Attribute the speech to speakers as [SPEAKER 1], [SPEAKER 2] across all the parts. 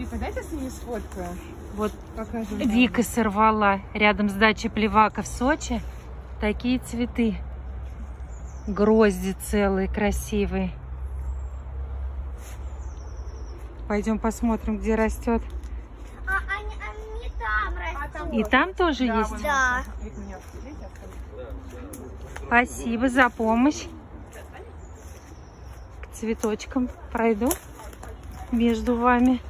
[SPEAKER 1] Вика, дайте с ними сфоткаю.
[SPEAKER 2] Вот
[SPEAKER 1] Покажем.
[SPEAKER 2] Вика сорвала рядом с дачей Плевака в Сочи такие цветы. Грозди целые, красивые. Пойдем посмотрим, где растет.
[SPEAKER 3] А они, они там
[SPEAKER 1] А
[SPEAKER 3] растут.
[SPEAKER 1] там
[SPEAKER 2] И там тоже
[SPEAKER 1] Да,
[SPEAKER 2] есть?
[SPEAKER 3] Да.
[SPEAKER 2] Спасибо за помощь. К цветочкам пройду между вами.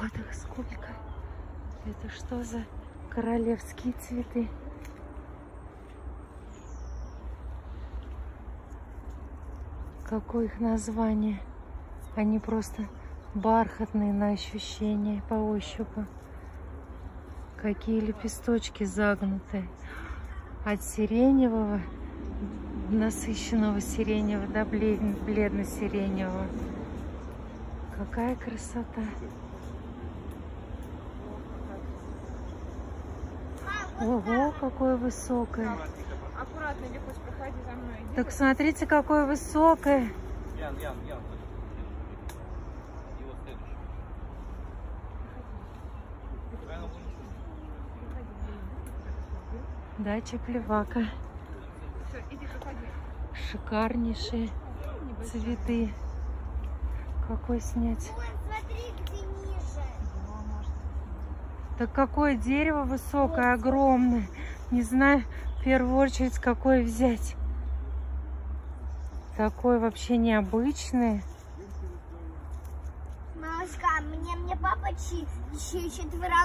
[SPEAKER 2] Вот их сколько. Это что за королевские цветы? Какое их название? Они просто бархатные на ощущение по ощупу. Какие лепесточки загнутые. От сиреневого, насыщенного сиреневого до блед- бледно-сиреневого. Какая красота. Ого, какое высокое.
[SPEAKER 1] Аккуратно, Викусь, проходи за мной. Иди.
[SPEAKER 2] Так смотрите, какое высокое.
[SPEAKER 4] Ян, Ян, Ян. И вот следующий.
[SPEAKER 2] Дача Плевака.
[SPEAKER 1] Всё, иди, проходи.
[SPEAKER 2] Шикарнейшие цветы. Какой снять? Так какое дерево высокое, огромное. Не знаю в первую очередь какое взять. Такое вообще необычное.
[SPEAKER 3] Мамочка, мне, мне папа чи, четверо